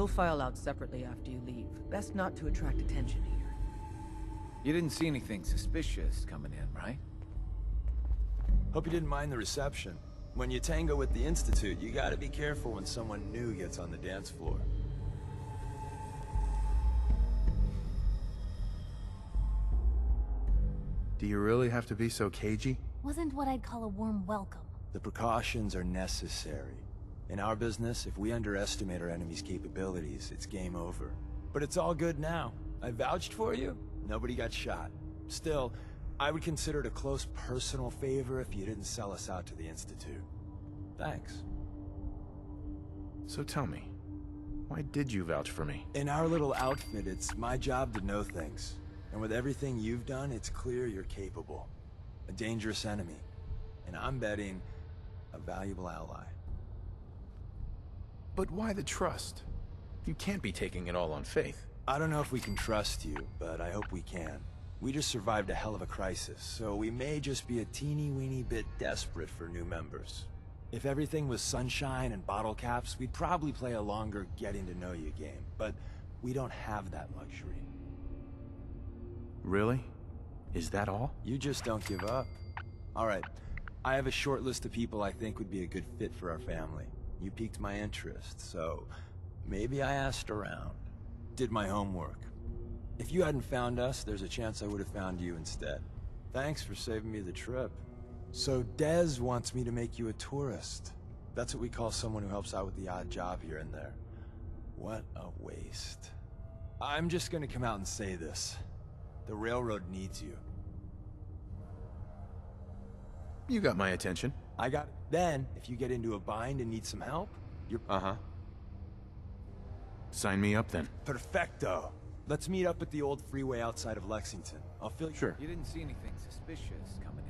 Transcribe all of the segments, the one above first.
We'll file out separately after you leave. Best not to attract attention here. You didn't see anything suspicious coming in, right? Hope you didn't mind the reception. When you tango with the Institute, you gotta be careful when someone new gets on the dance floor. Do you really have to be so cagey? Wasn't what I'd call a warm welcome. The precautions are necessary. In our business, if we underestimate our enemy's capabilities, it's game over. But it's all good now. I vouched for you. Nobody got shot. Still, I would consider it a close personal favor if you didn't sell us out to the Institute. Thanks. So tell me, why did you vouch for me? In our little outfit, it's my job to know things. And with everything you've done, it's clear you're capable. A dangerous enemy. And I'm betting, a valuable ally. But why the trust? You can't be taking it all on faith. I don't know if we can trust you, but I hope we can. We just survived a hell of a crisis, so we may just be a teeny weeny bit desperate for new members. If everything was sunshine and bottle caps, we'd probably play a longer getting to know you game, but we don't have that luxury. Really? Is that all? You just don't give up. Alright, I have a short list of people I think would be a good fit for our family. You piqued my interest, so maybe I asked around. Did my homework. If you hadn't found us, there's a chance I would have found you instead. Thanks for saving me the trip. So Dez wants me to make you a tourist. That's what we call someone who helps out with the odd job here and there. What a waste. I'm just gonna come out and say this. The railroad needs you. You got my attention. I got it. Then, if you get into a bind and need some help, you're Uh-huh. Sign me up then. perfecto. Let's meet up at the old freeway outside of Lexington. I'll fill you. Sure. You didn't see anything suspicious coming in,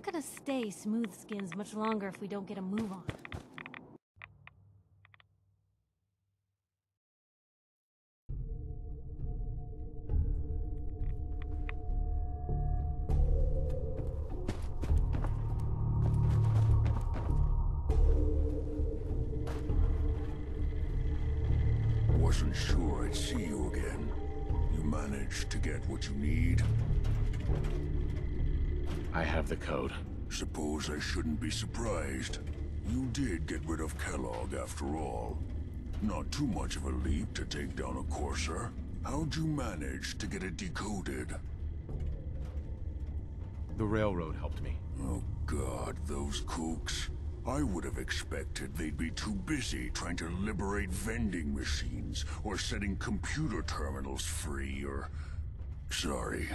not gonna stay smooth skins much longer if we don't get a move on. I shouldn't be surprised. You did get rid of Kellogg after all. Not too much of a leap to take down a Courser. How'd you manage to get it decoded? The railroad helped me. Oh god, those kooks. I would have expected they'd be too busy trying to liberate vending machines, or setting computer terminals free, or... Sorry.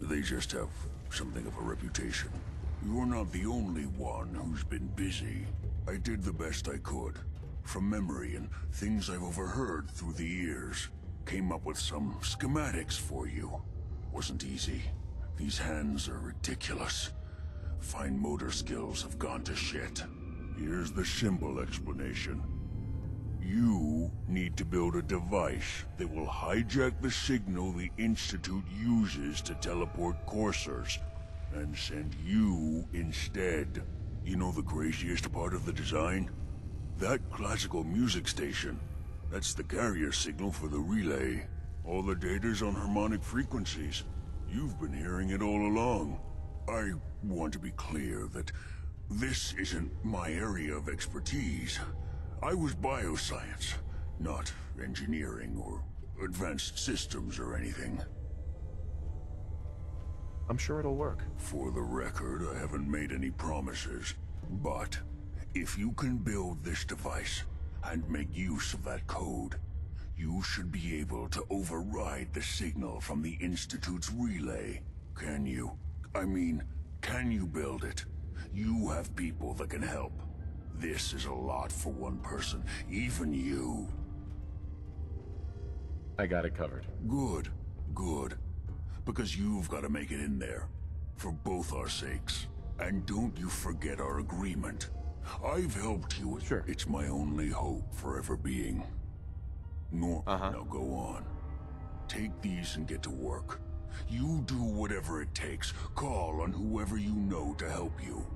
They just have something of a reputation. You're not the only one who's been busy. I did the best I could. From memory and things I've overheard through the years. Came up with some schematics for you. Wasn't easy. These hands are ridiculous. Fine motor skills have gone to shit. Here's the simple explanation. You need to build a device that will hijack the signal the Institute uses to teleport coursers, and send you instead. You know the craziest part of the design? That classical music station. That's the carrier signal for the relay. All the data's on harmonic frequencies. You've been hearing it all along. I want to be clear that this isn't my area of expertise. I was bioscience, not engineering or advanced systems or anything. I'm sure it'll work. For the record, I haven't made any promises. But, if you can build this device, and make use of that code, you should be able to override the signal from the Institute's relay. Can you? I mean, can you build it? You have people that can help. This is a lot for one person, even you. I got it covered. Good, good. Because you've got to make it in there. For both our sakes. And don't you forget our agreement. I've helped you. Sure. It's my only hope for ever being. Nor Uh-huh. now go on. Take these and get to work. You do whatever it takes. Call on whoever you know to help you.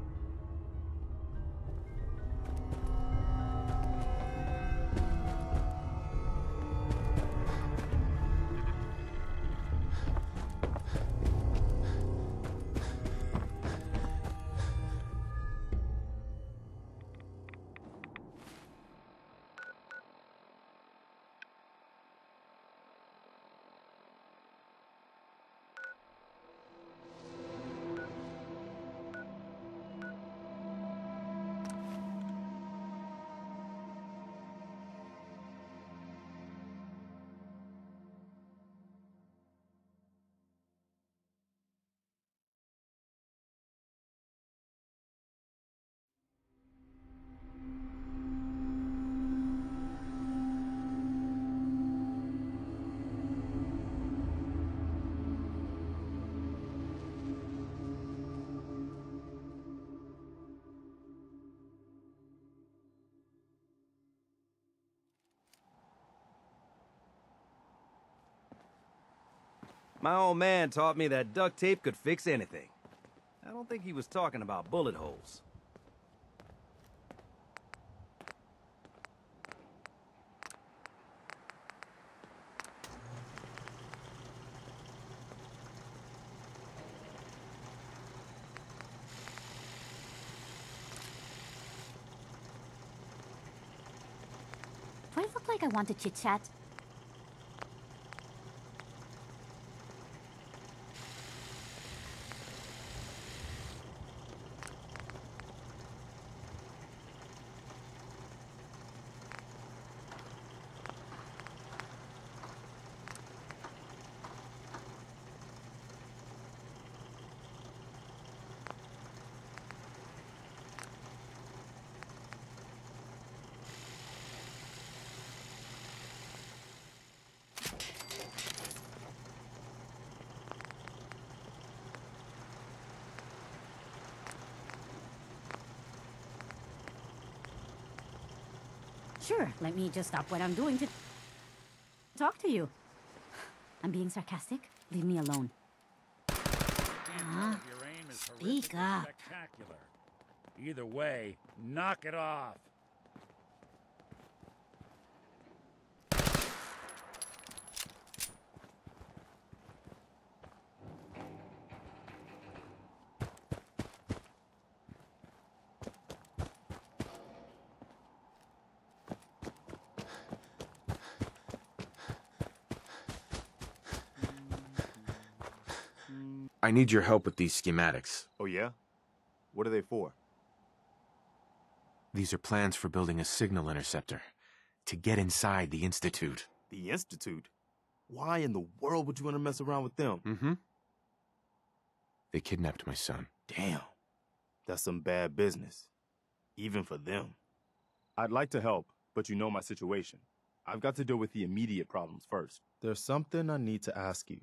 My old man taught me that duct tape could fix anything. I don't think he was talking about bullet holes. Do I look like I want to chit Sure, let me just stop what I'm doing to talk to you. I'm being sarcastic. Leave me alone. Huh? Your aim is Speak up. Spectacular. Either way, knock it off. I need your help with these schematics. Oh, yeah? What are they for? These are plans for building a signal interceptor to get inside the Institute. The Institute? Why in the world would you want to mess around with them? Mm-hmm. They kidnapped my son. Damn. That's some bad business. Even for them. I'd like to help, but you know my situation. I've got to deal with the immediate problems first. There's something I need to ask you.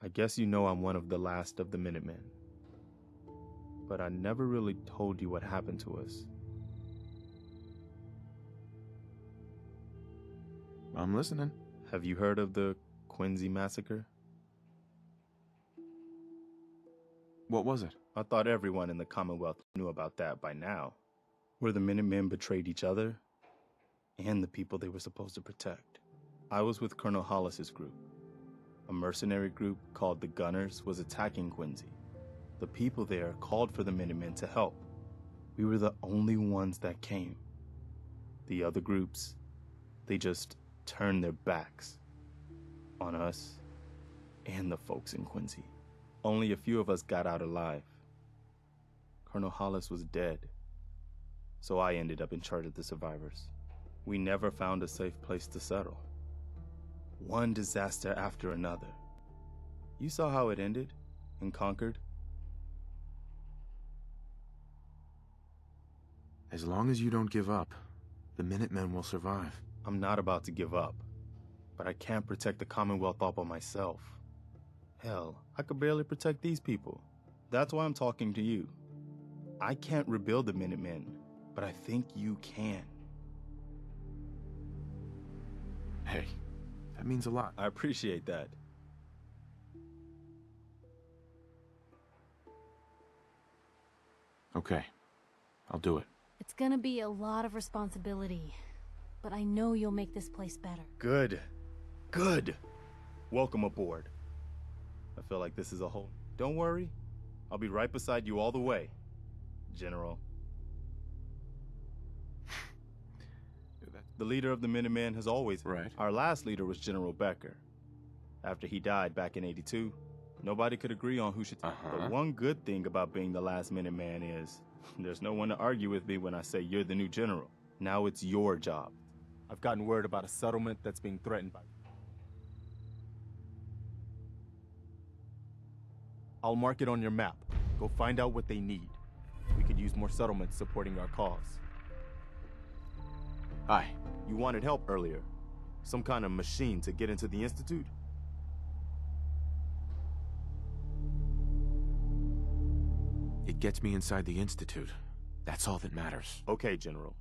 I guess you know I'm one of the last of the Minutemen. But I never really told you what happened to us. I'm listening. Have you heard of the Quincy massacre? What was it? I thought everyone in the Commonwealth knew about that by now. Where the Minutemen betrayed each other and the people they were supposed to protect. I was with Colonel Hollis's group. A mercenary group called the Gunners was attacking Quincy. The people there called for the Minutemen to help. We were the only ones that came. The other groups, they just turned their backs on us and the folks in Quincy. Only a few of us got out alive. Colonel Hollis was dead, so I ended up in charge of the survivors. We never found a safe place to settle. One disaster after another. You saw how it ended in Concord? As long as you don't give up, the Minutemen will survive. I'm not about to give up, but I can't protect the Commonwealth all by myself. Hell, I could barely protect these people. That's why I'm talking to you. I can't rebuild the Minutemen, but I think you can. Hey, that means a lot. I appreciate that. Okay, I'll do it. It's gonna be a lot of responsibility, but I know you'll make this place better. Good. Good. Welcome aboard. I feel like this is a whole. Don't worry. I'll be right beside you all the way, General. The leader of the Minutemen has always. Right. Our last leader was General Becker. After he died back in 82, nobody could agree on who should. Uh-huh. But one good thing about being the last Minuteman is there's no one to argue with me when I say you're the new general. Now it's your job. I've gotten word about a settlement that's being threatened by. I'll mark it on your map. Go find out what they need. We could use more settlements supporting our cause. Hi. You wanted help earlier. Some kind of machine to get into the Institute? It gets me inside the Institute. That's all that matters. Okay, General.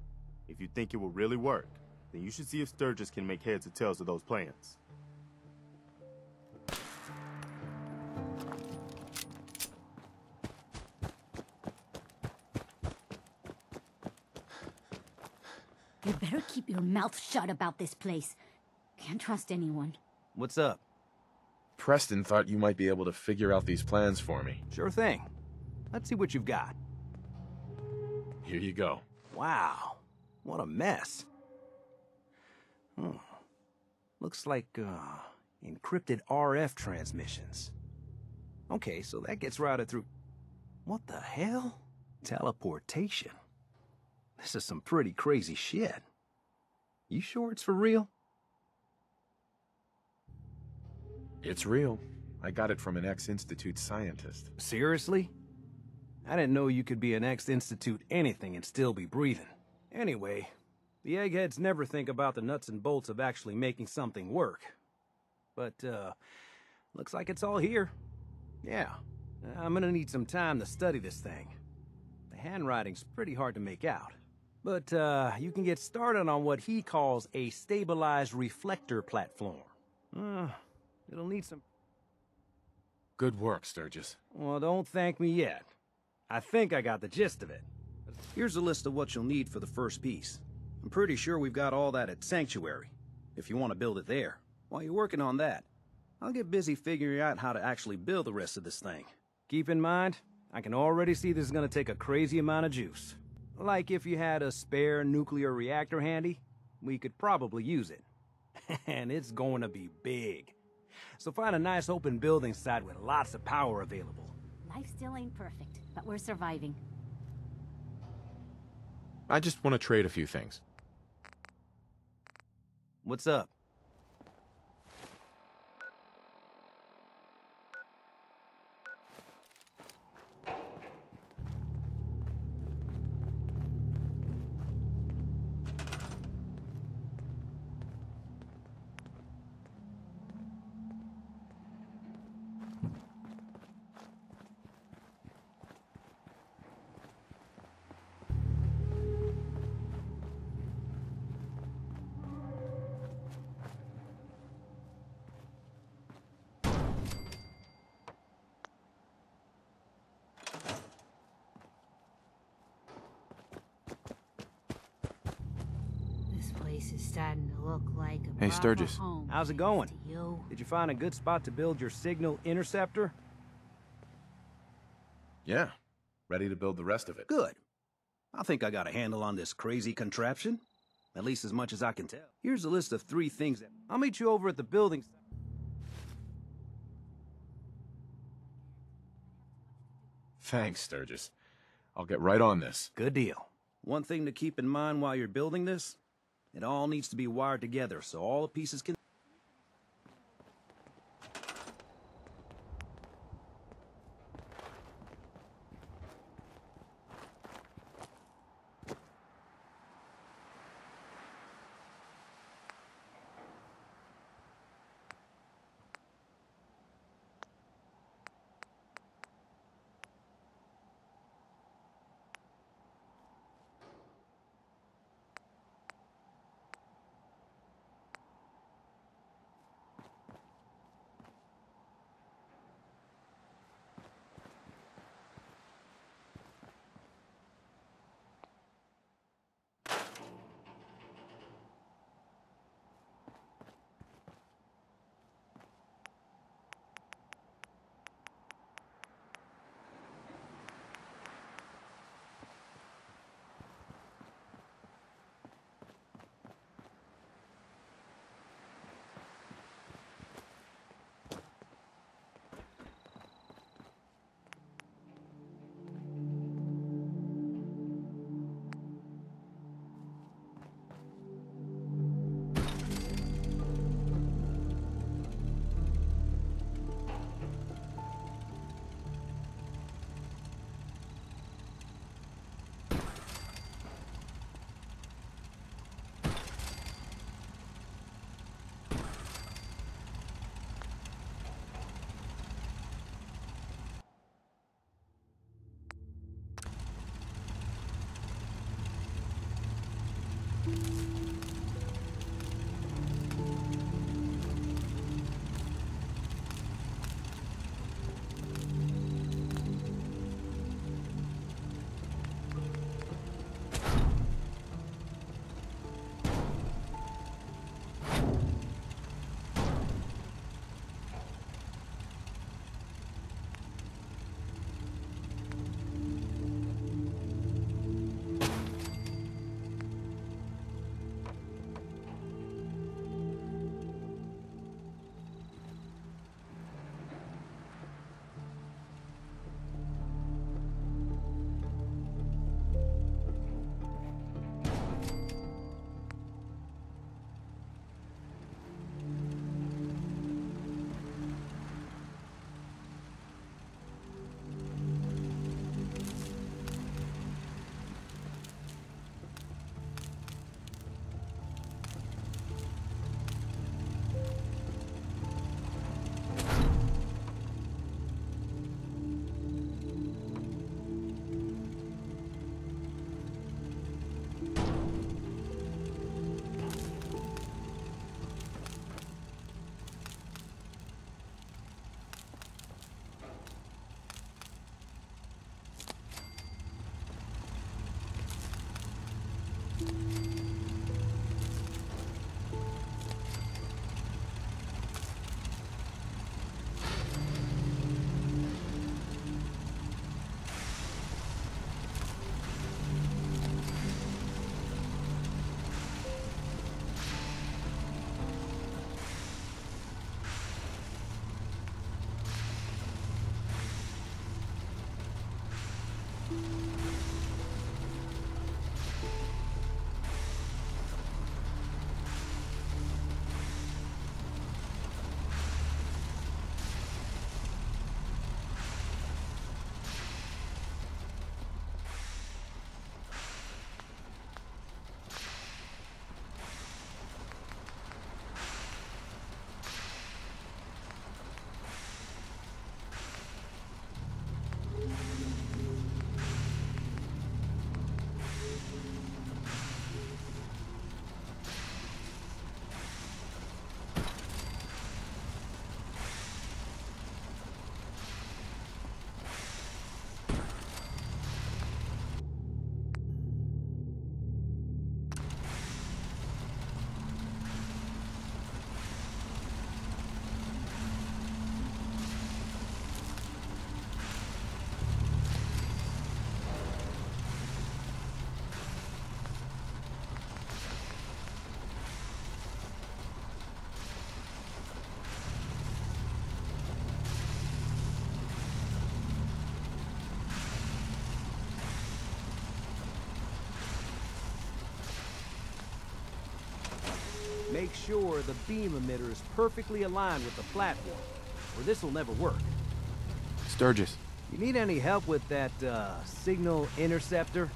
If you think it will really work, then you should see if Sturgis can make heads or tails of those plans. Better keep your mouth shut about this place. Can't trust anyone. What's up? Preston thought you might be able to figure out these plans for me. Sure thing. Let's see what you've got. Here you go. Wow. What a mess. Hmm. Looks like, uh, encrypted RF transmissions. Okay, so that gets routed through... What the hell? Teleportation. This is some pretty crazy shit. You sure it's for real? It's real. I got it from an ex-Institute scientist. Seriously? I didn't know you could be an ex-institute anything and still be breathing. Anyway, the eggheads never think about the nuts and bolts of actually making something work. But, uh, looks like it's all here. Yeah, I'm gonna need some time to study this thing. The handwriting's pretty hard to make out. But, uh, you can get started on what he calls a stabilized reflector platform. Uh, it'll need some... Good work, Sturgis. Well, don't thank me yet. I think I got the gist of it. Here's a list of what you'll need for the first piece. I'm pretty sure we've got all that at Sanctuary, if you want to build it there. While you're working on that, I'll get busy figuring out how to actually build the rest of this thing. Keep in mind, I can already see this is gonna take a crazy amount of juice. Like if you had a spare nuclear reactor handy, we could probably use it. and it's going to be big. So find a nice open building site with lots of power available. Life still ain't perfect, but we're surviving. I just want to trade a few things. What's up? Hey, Sturgis. How's it going? Did you find a good spot to build your signal interceptor? Yeah. Ready to build the rest of it. Good. I think I got a handle on this crazy contraption. At least as much as I can tell. Here's a list of three things that... I'll meet you over at the building... Thanks, Sturgis. I'll get right on this. Good deal. One thing to keep in mind while you're building this, it all needs to be wired together so all the pieces can... Make sure the beam emitter is perfectly aligned with the platform, or this will never work. Sturgis. You need any help with that, uh, signal interceptor?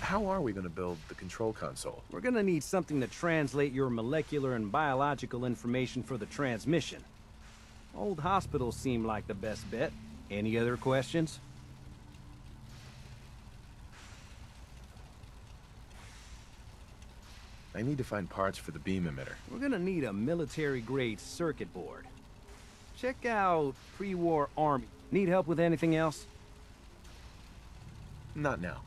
How are we going to build the control console? We're gonna need something to translate your molecular and biological information for the transmission. Old hospitals seem like the best bet. Any other questions? Need to find parts for the beam emitter. We're gonna need a military-grade circuit board. Check out pre-war army. Need help with anything else? Not now.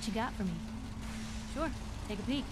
What you got for me? Sure, take a peek.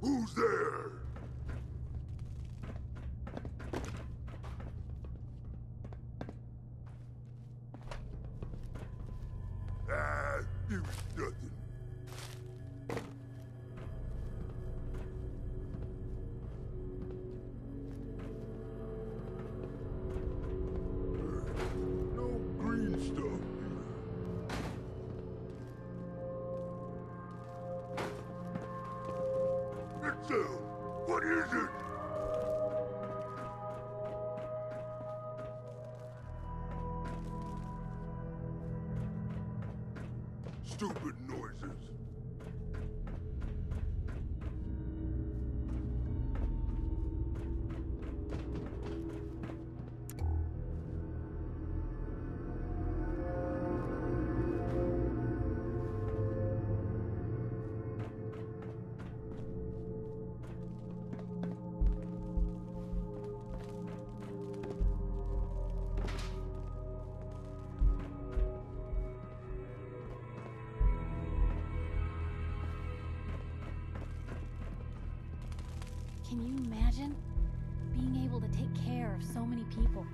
Who's... There? Can you imagine? Being able to take care of so many people.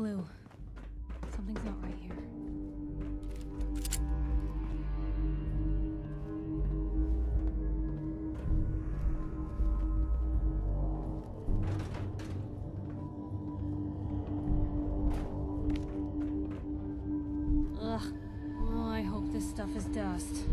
Blue, something's not right here. Ugh. Oh, I hope this stuff is dust.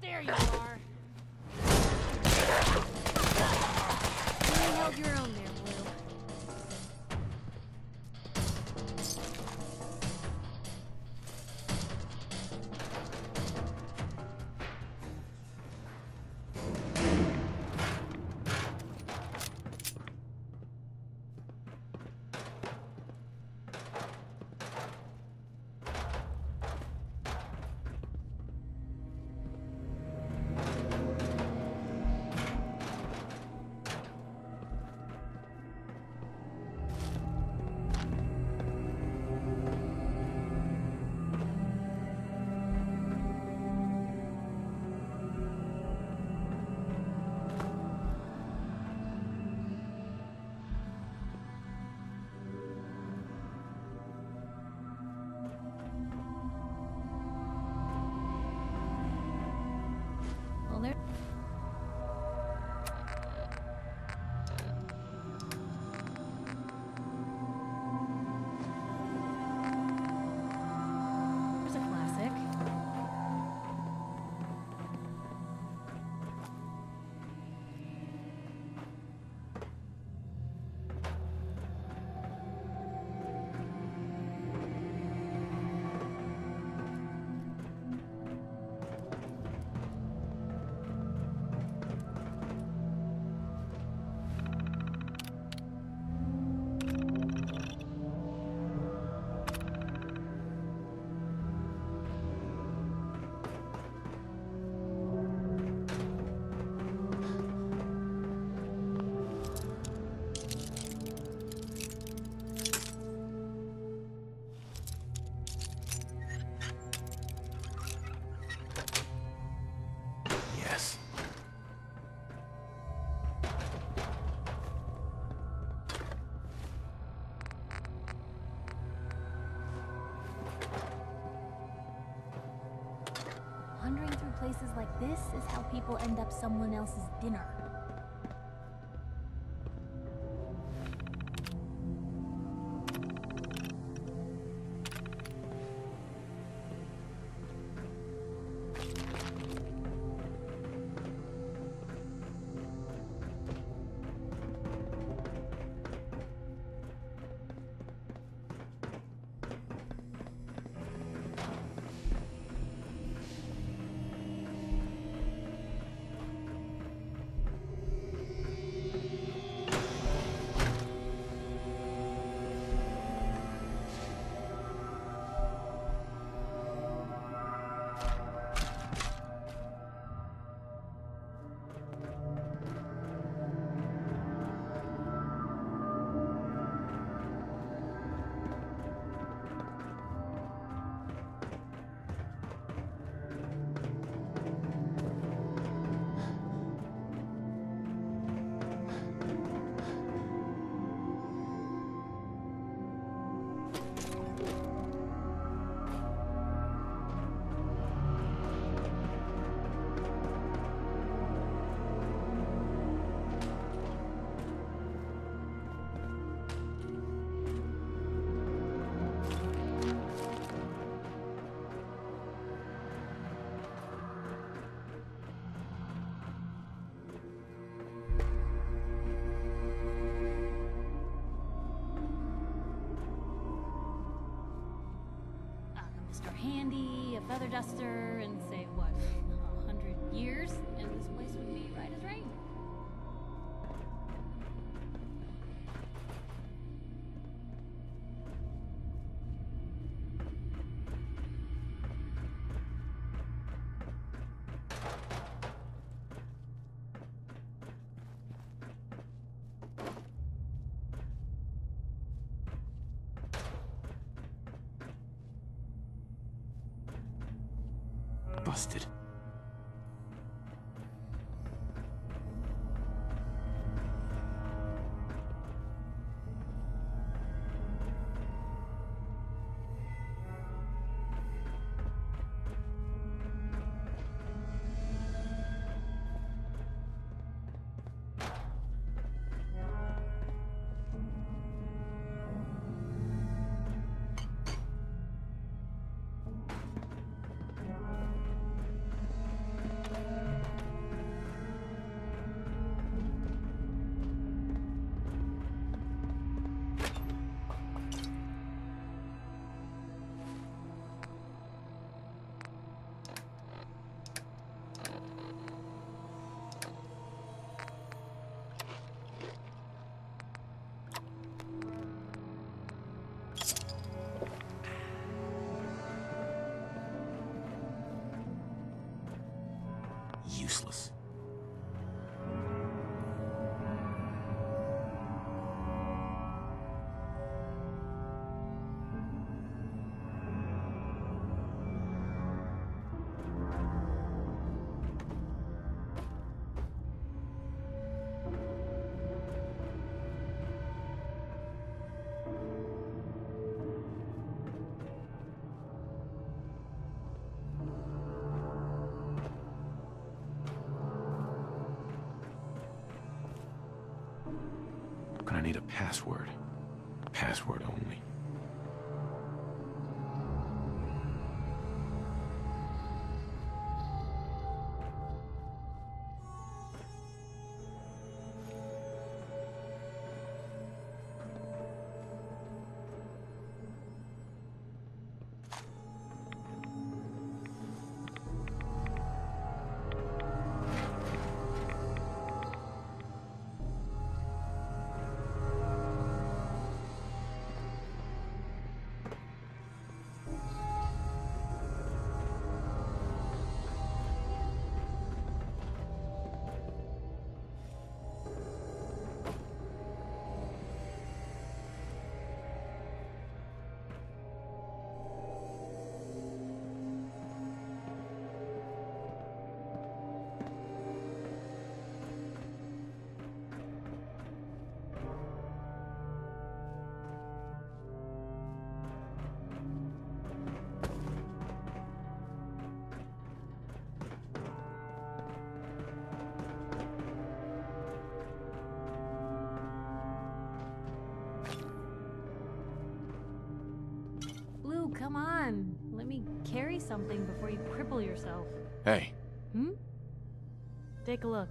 There you are. People end up someone else's Handy, a feather duster, olmazdır. Need a password. Password something before you cripple yourself. Hey, Hmm? Take a look.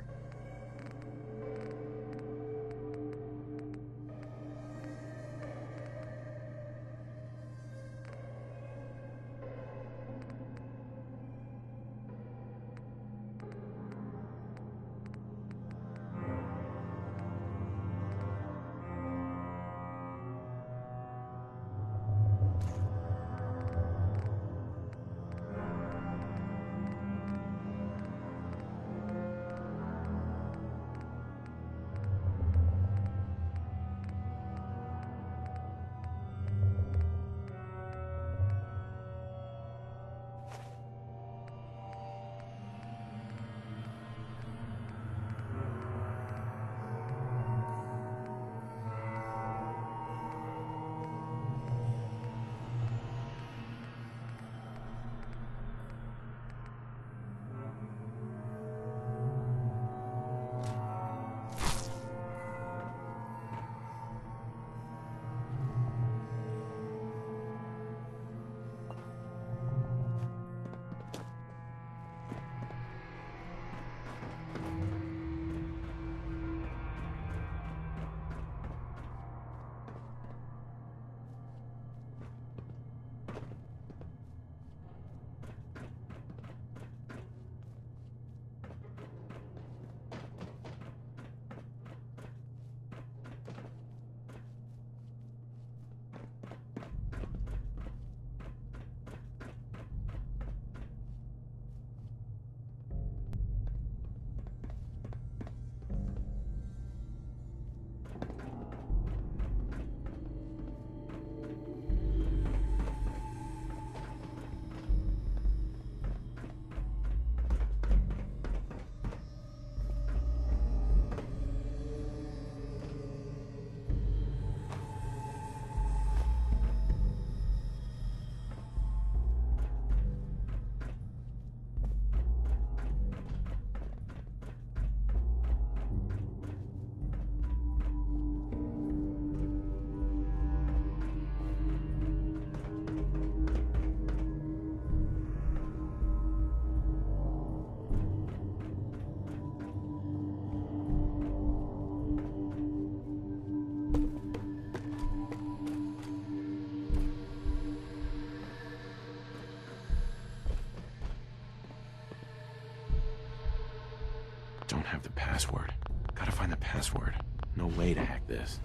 Have the password. Gotta find the password. No way to hack this.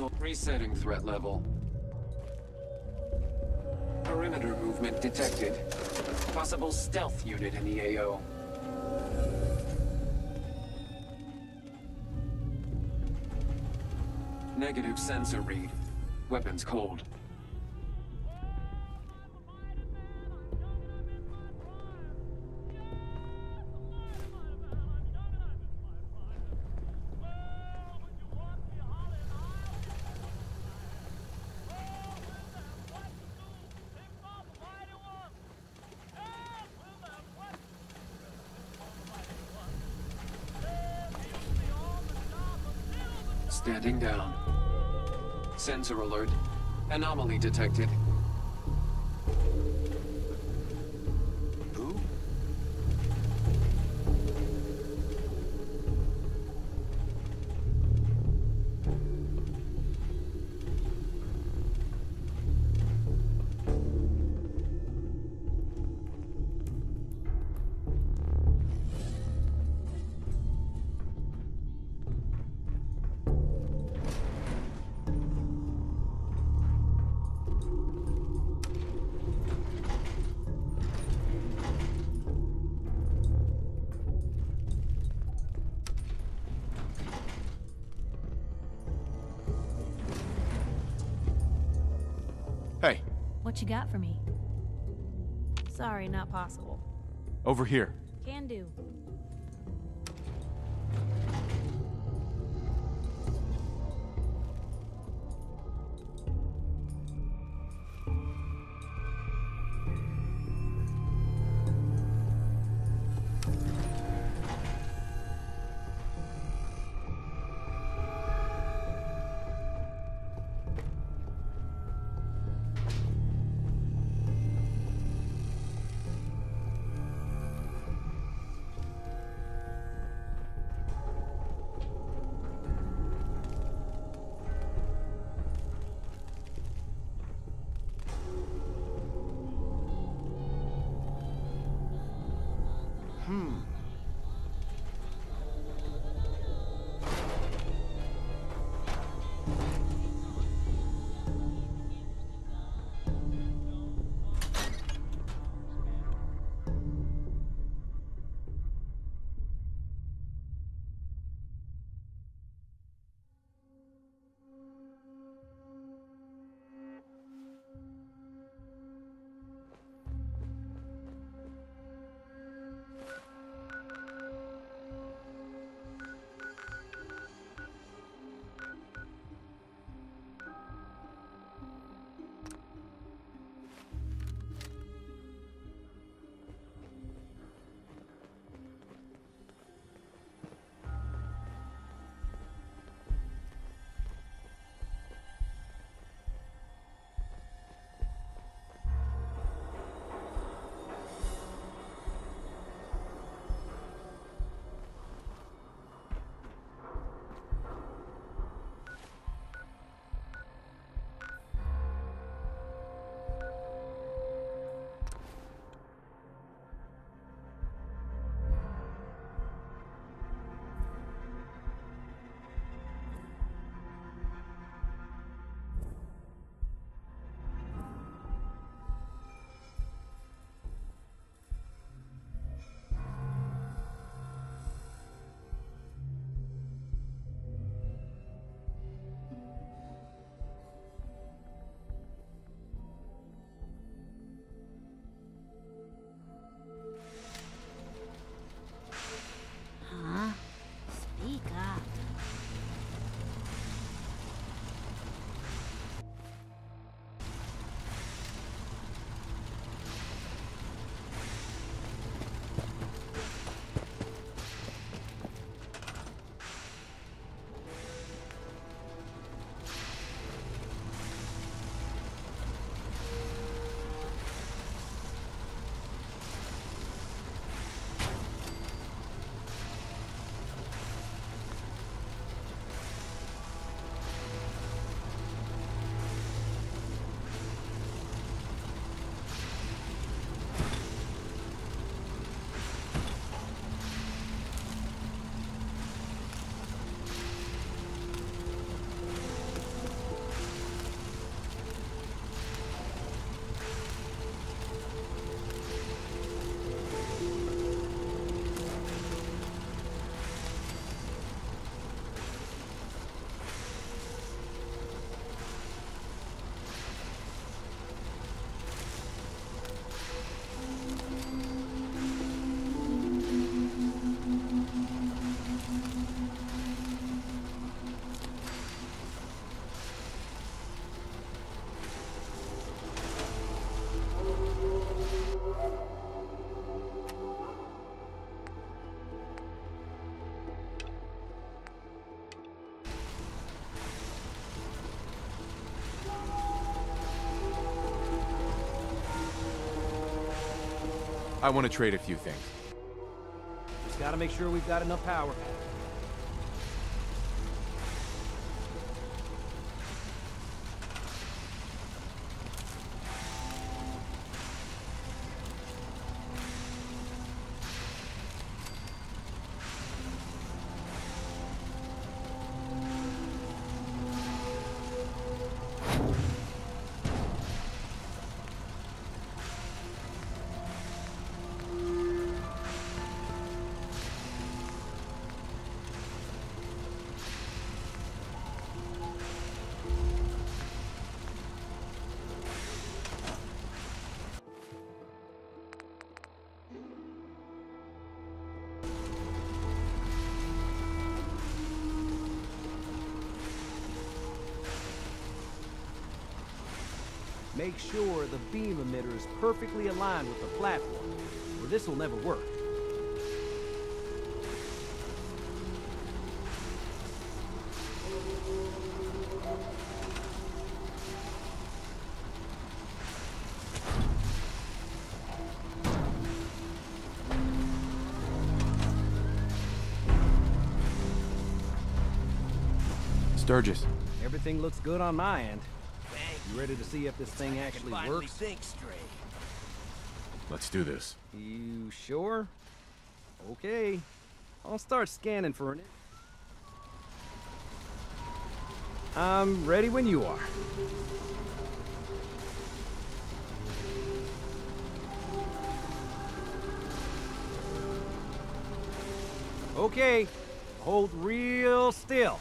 Assault resetting threat level. Perimeter movement detected. Possible stealth unit in the AO. Negative sensor read. Weapons cold. Sensor alert. Anomaly detected. Got for me? Sorry, not possible. over here. I want to trade a few things. Just gotta make sure we've got enough power. Make sure the beam emitter is perfectly aligned with the platform, or this will never work. Sturgis. Everything looks good on my end. You ready to see if this thing actually works? think straight. Let's do this. You sure? Okay. I'll start scanning for an... I'm ready when you are. Okay. Hold real still.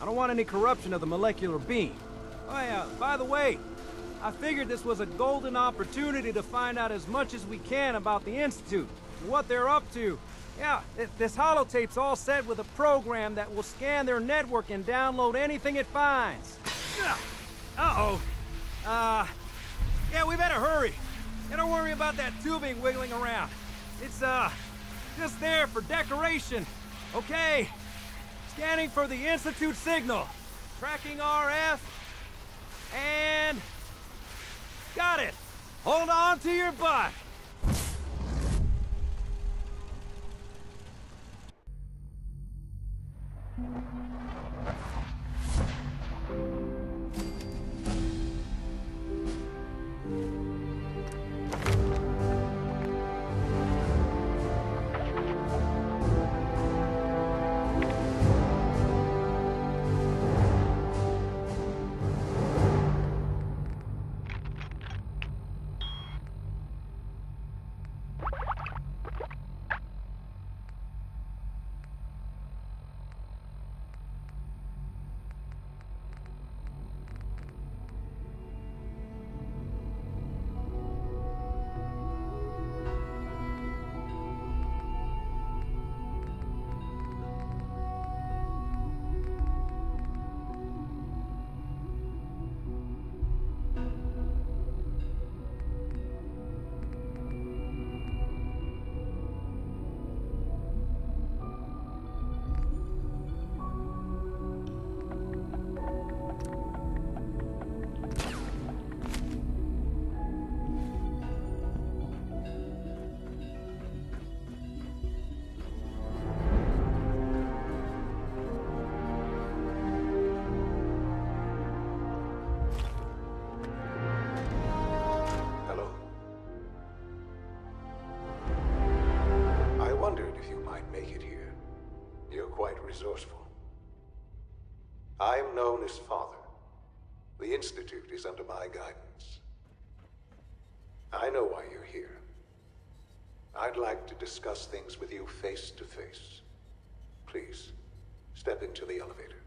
I don't want any corruption of the molecular beam. Oh yeah, by the way, I figured this was a golden opportunity to find out as much as we can about the Institute, what they're up to. Yeah, th this holotape's all set with a program that will scan their network and download anything it finds. Uh-oh. Uh, yeah, we better hurry. And don't worry about that tubing wiggling around. It's, uh, just there for decoration. Okay. Scanning for the Institute signal. Tracking RF. And... Got it! Hold on to your butt! Resourceful. I am known as Father. The Institute is under my guidance. I know why you're here. I'd like to discuss things with you face to face. Please, step into the elevator.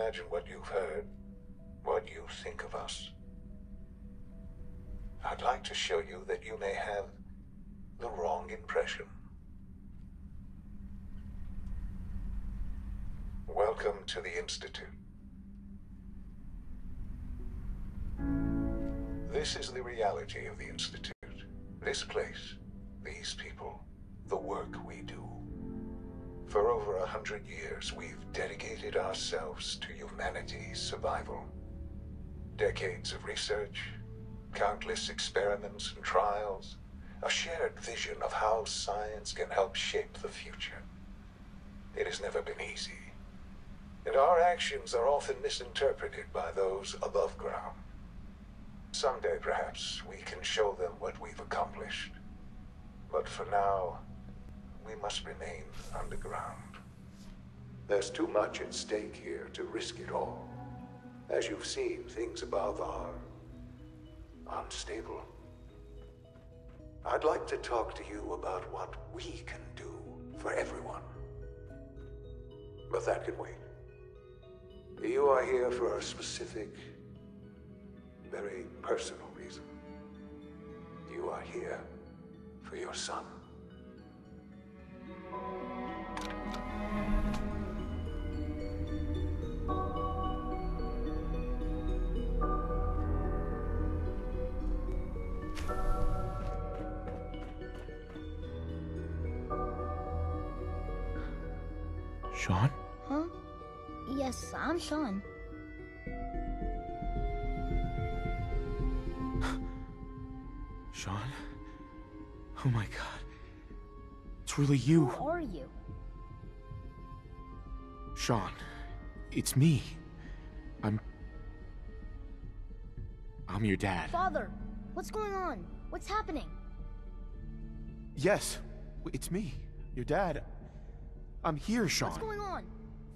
Imagine what you've heard, what you think of us. I'd like to show you that you may have the wrong impression. Welcome to the Institute. This is the reality of the Institute. This place, these people, the work we do. For over a hundred years, we've dedicated ourselves to humanity's survival. Decades of research, countless experiments and trials, a shared vision of how science can help shape the future. It has never been easy, and our actions are often misinterpreted by those above ground. Someday, perhaps, we can show them what we've accomplished. But for now, we must remain underground. There's too much at stake here to risk it all. As you've seen, things above are unstable. I'd like to talk to you about what we can do for everyone. But that can wait. You are here for a specific, very personal reason. You are here for your son. Sean? Huh? Yes, I'm Sean. Sean? Oh my god. It's really you. Who are you? Sean. It's me. I'm... I'm your dad. Father, what's going on? What's happening? Yes, it's me. Your dad. I'm here, Sean. What's going on?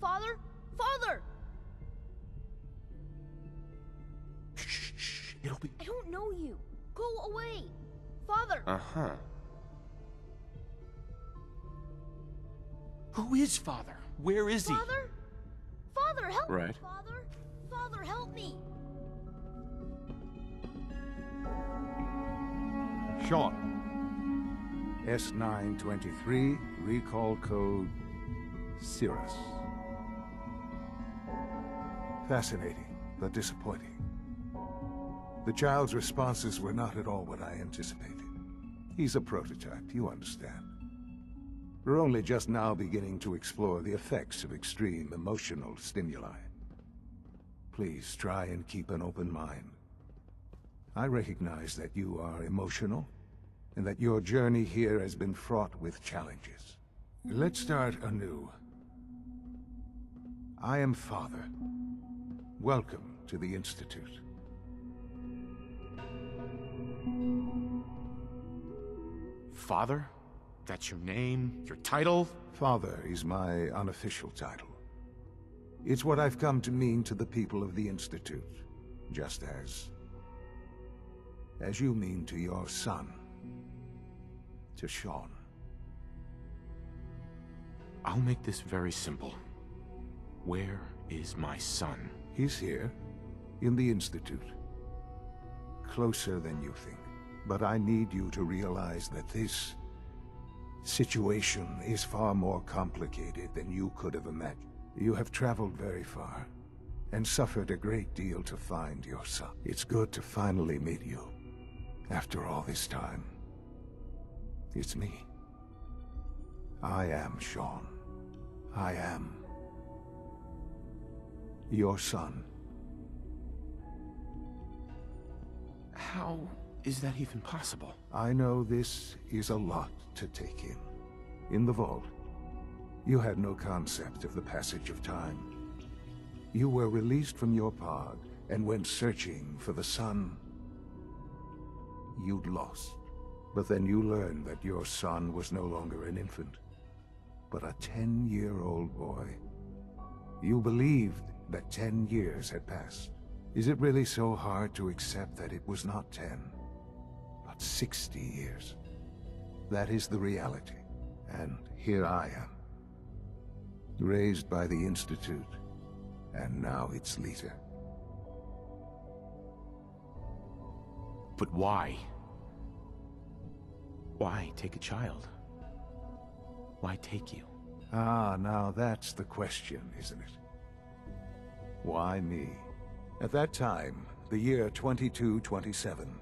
Father? Father! Shh, it'll be... I don't know you. Go away. Father! Uh-huh. Who is Father? Where is he? Father? Father, help Right. me, Father! Father, help me! Sean. S923, recall code Cirrus. Fascinating, but disappointing. The child's responses were not at all what I anticipated. He's a prototype, you understand. We're only just now beginning to explore the effects of extreme emotional stimuli. Please try and keep an open mind. I recognize that you are emotional, and that your journey here has been fraught with challenges. Let's start anew. I am Father. Welcome to the Institute. Father? That's your name? Your title? Father is my unofficial title. It's what I've come to mean to the people of the Institute, just as... as you mean to your son, to Sean. I'll make this very simple. Where is my son? He's here, in the Institute. Closer than you think. But I need you to realize that this situation is far more complicated than you could have imagined. You have traveled very far, and suffered a great deal to find your son. It's good to finally meet you, after all this time. It's me. I am Sean. I am your son. How is that even possible? I know this is a lot to take in. In the vault, you had no concept of the passage of time. You were released from your pod and went searching for the son you'd lost. But then you learned that your son was no longer an infant, but a 10-year-old boy You believed that ten years had passed. Is it really so hard to accept that it was not ten, but sixty years? That is the reality. And here I am. Raised by the Institute, and now its leader. But why? Why take a child? Why take you? Ah, now that's the question, isn't it? Why me? At that time, the year 2227,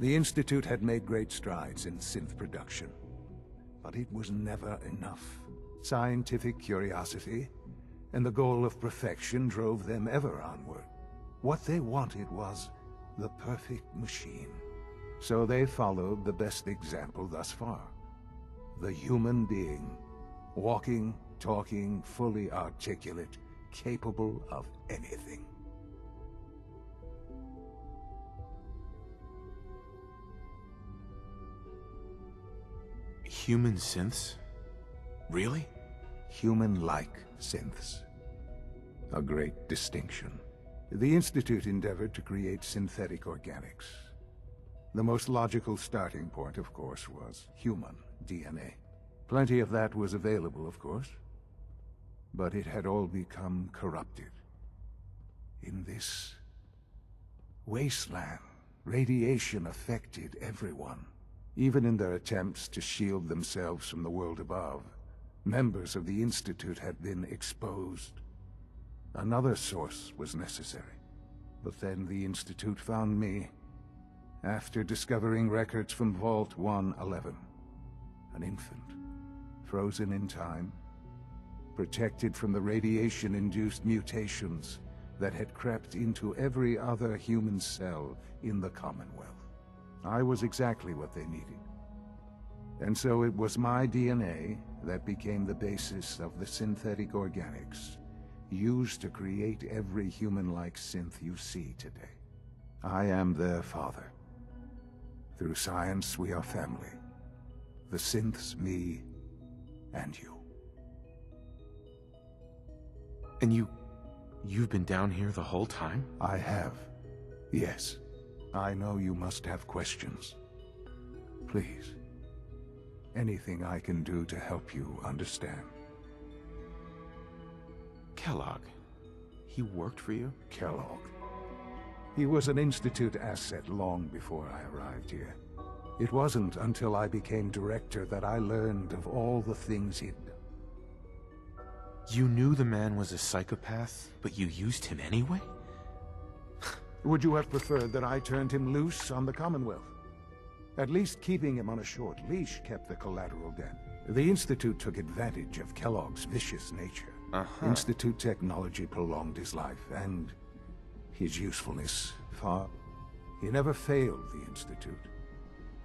the Institute had made great strides in synth production. But it was never enough. Scientific curiosity and the goal of perfection drove them ever onward. What they wanted was the perfect machine. So they followed the best example thus far. The human being. Walking, talking, fully articulate, capable of anything. Human synths? Really? Human-like synths. A great distinction. The Institute endeavored to create synthetic organics. The most logical starting point, of course, was human DNA. Plenty of that was available, of course. But it had all become corrupted. In this wasteland, radiation affected everyone. Even in their attempts to shield themselves from the world above, members of the Institute had been exposed. Another source was necessary. But then the Institute found me, after discovering records from Vault 111. An infant, frozen in time, protected from the radiation-induced mutations that had crept into every other human cell in the Commonwealth. I was exactly what they needed. And so it was my DNA that became the basis of the synthetic organics used to create every human-like synth you see today. I am their father. Through science, we are family. The synths, me, and you. And you... you've been down here the whole time? I have. Yes. I know you must have questions. Please. Anything I can do to help you understand. Kellogg. He worked for you? Kellogg. He was an Institute asset long before I arrived here. It wasn't until I became director that I learned of all the things he'd. You knew the man was a psychopath, but you used him anyway? Would you have preferred that I turned him loose on the Commonwealth? At least keeping him on a short leash kept the collateral dead. The Institute took advantage of Kellogg's vicious nature. Uh -huh. Institute technology prolonged his life, and his usefulness far. He never failed the Institute.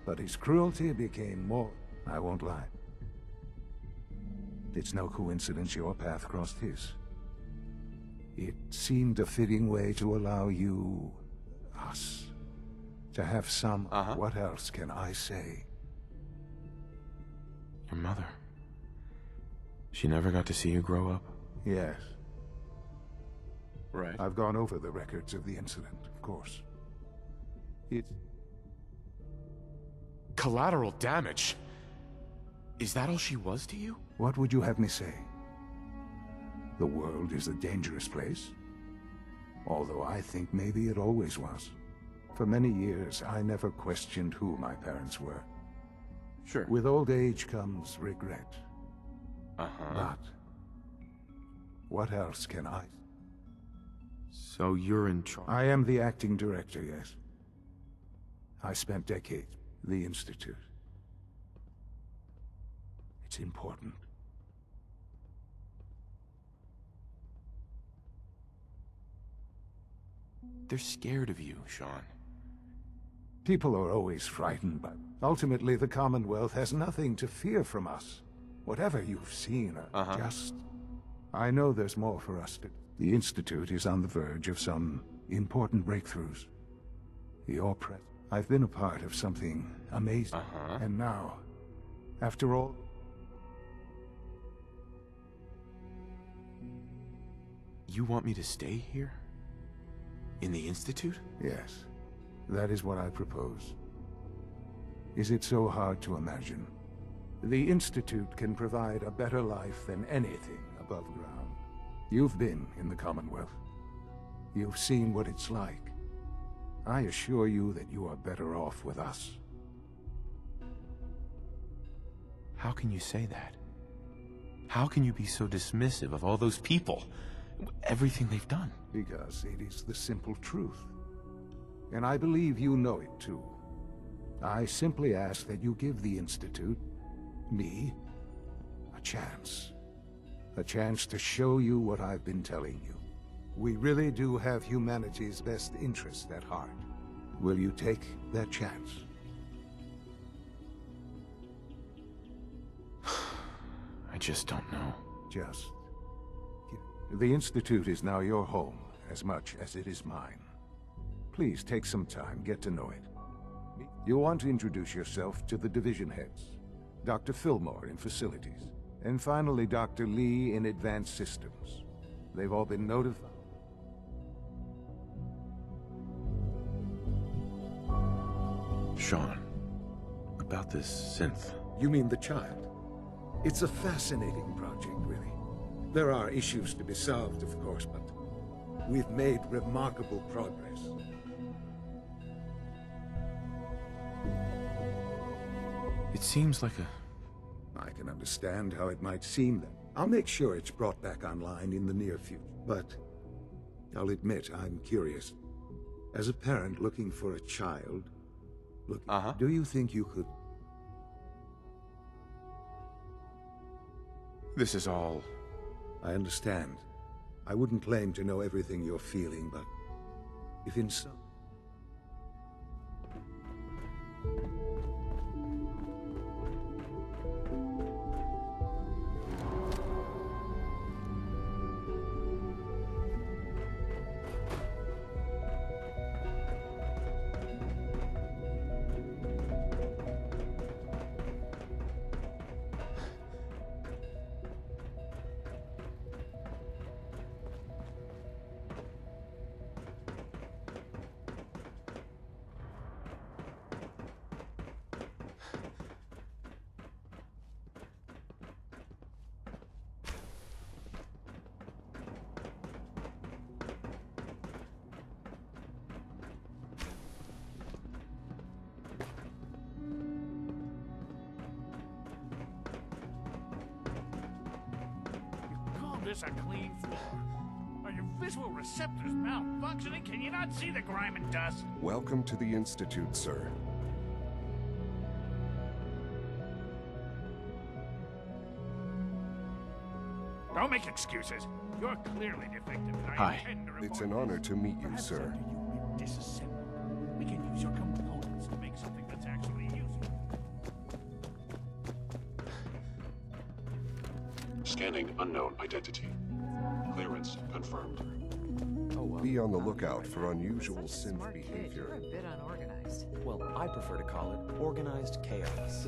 But his cruelty became more... I won't lie. It's no coincidence your path crossed his. It seemed a fitting way to allow you... us... to have some... Uh -huh. What else can I say? Your mother. She never got to see you grow up? Yes. Right. I've gone over the records of the incident, of course. It's... Collateral damage? Is that all she was to you? What would you have me say? The world is a dangerous place? Although I think maybe it always was. For many years, I never questioned who my parents were. Sure. With old age comes regret. Uh-huh. But... What else can I... So you're in charge? I am the acting director, yes. I spent decades the Institute. It's important. They're scared of you, Shaun. People are always frightened, but ultimately the Commonwealth has nothing to fear from us. Whatever you've seen are Uh-huh. just... I know there's more for us to... The Institute is on the verge of some important breakthroughs. Your pre... I've been a part of something amazing. Uh-huh. And now, after all... You want me to stay here? In the Institute? Yes. That is what I propose. Is it so hard to imagine? The Institute can provide a better life than anything above ground. You've been in the Commonwealth. You've seen what it's like. I assure you that you are better off with us. How can you say that? How can you be so dismissive of all those people? Everything they've done? Because it is the simple truth. And I believe you know it too. I simply ask that you give the Institute, me, a chance. A chance to show you what I've been telling you. We really do have humanity's best interest at heart. Will you take that chance? I just don't know. Just. The Institute is now your home, as much as it is mine. Please take some time, get to know it. You'll want to introduce yourself to the division heads. Dr. Filmore in Facilities. And finally, Dr. Li in Advanced Systems. They've all been notified. Shaun, about this synth. You mean the child? It's a fascinating project, really. There are issues to be solved, of course, but we've made remarkable progress. It seems like a... I can understand how it might seem that. I'll make sure it's brought back online in the near future. But I'll admit I'm curious. As a parent looking for a child, look, uh-huh. do you think you could... This is all... I understand. I wouldn't claim to know everything you're feeling, but if in some... see the grime and dust? Welcome to the Institute, sir. Don't make excuses. You're clearly defective, and I Hi. intend to It's an honor to meet you, Perhaps sir. you've disassembled, we can use your components to make something that's actually useful. Scanning unknown identity. Clearance confirmed. Oh, Be on the lookout for unusual synth Smart kid, behavior. you're a bit unorganized. Well, I prefer to call it organized chaos.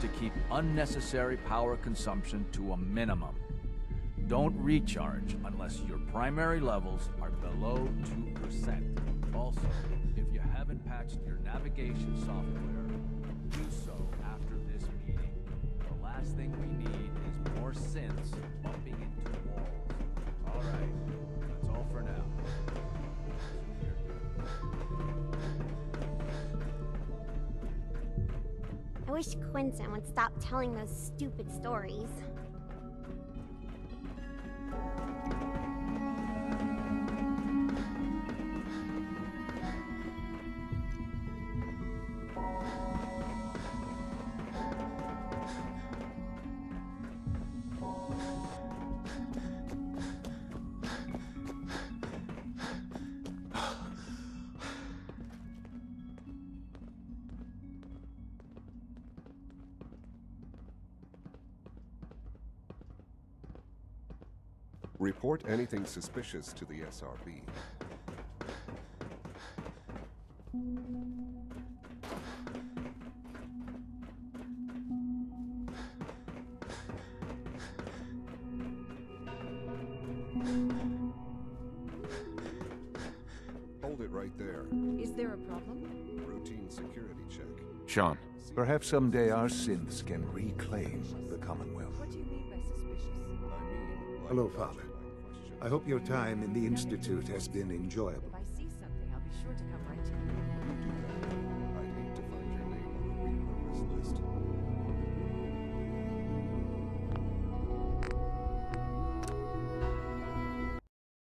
To keep unnecessary power consumption to a minimum. Don't recharge unless your primary levels are below 2%. Also, if you haven't patched your navigation software, wish Quentin would stop telling those stupid stories. Anything suspicious to the SRB. Hold it right there. Is there a problem? Routine security check. Shaun. Perhaps someday our synths can reclaim the Commonwealth. What do you mean by suspicious? I mean hello, Father. I hope your time in the Institute has been enjoyable. If I see something, I'll be sure to come